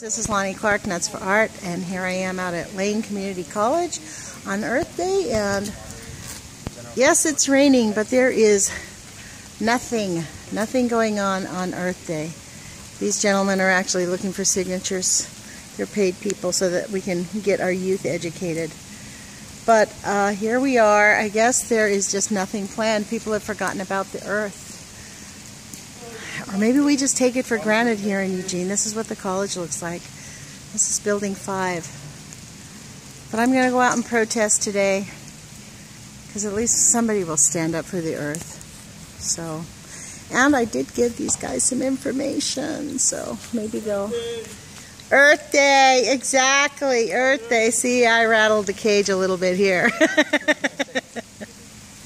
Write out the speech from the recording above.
This is Lonnie Clark, Nuts for Art, and here I am out at Lane Community College on Earth Day, and yes, it's raining, but there is nothing, nothing going on on Earth Day. These gentlemen are actually looking for signatures. They're paid people so that we can get our youth educated. But uh, here we are. I guess there is just nothing planned. People have forgotten about the Earth. Or maybe we just take it for granted here in Eugene. This is what the college looks like. This is building five. But I'm going to go out and protest today because at least somebody will stand up for the earth. So, and I did give these guys some information, so maybe they'll... Earth Day, exactly, Earth Day. See, I rattled the cage a little bit here.